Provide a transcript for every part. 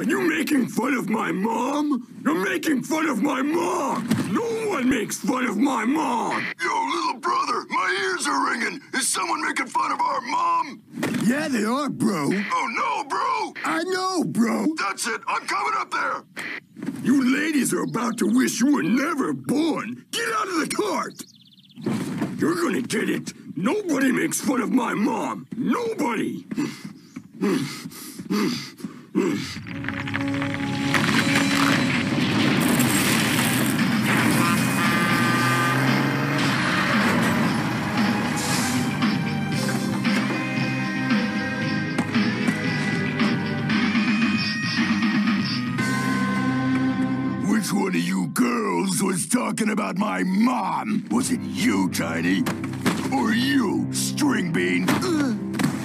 Are you making fun of my mom? You're making fun of my mom! No one makes fun of my mom! Yo, little brother, my ears are ringing. Is someone making fun of our mom? Yeah, they are, bro. Oh, no, bro. I know, bro. That's it. I'm coming up there. You ladies are about to wish you were never born. Get out of the cart! You're gonna get it. Nobody makes fun of my mom. Nobody. Which one of you girls was talking about my mom? Was it you, Tiny? Or you, String Bean?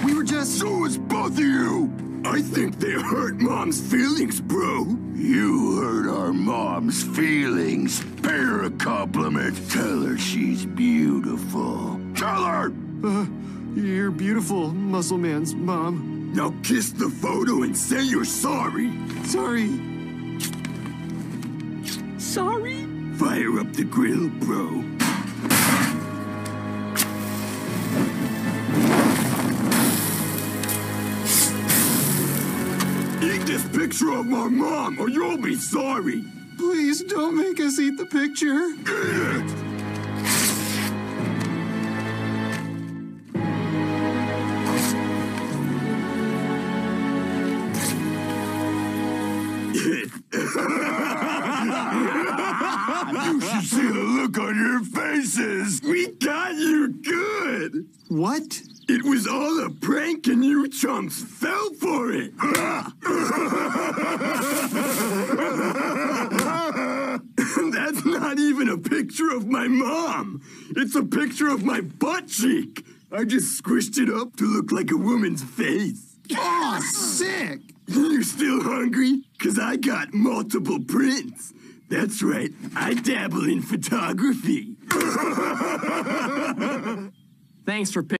We were just. So was both of you! I think they hurt mom's feelings, bro. You hurt our mom's feelings. Pay her a compliment. Tell her she's beautiful. Tell her! Uh, you're beautiful, Muscle Man's mom. Now kiss the photo and say you're sorry. Sorry. Sorry? Fire up the grill, bro. Eat this picture of my mom, or you'll be sorry. Please don't make us eat the picture. Eat it! You should see the look on your faces! We got you good! What? It was all a prank and you chumps fell for it! That's not even a picture of my mom! It's a picture of my butt cheek! I just squished it up to look like a woman's face. Oh, sick! You still hungry? Cause I got multiple prints. That's right, I dabble in photography. Thanks for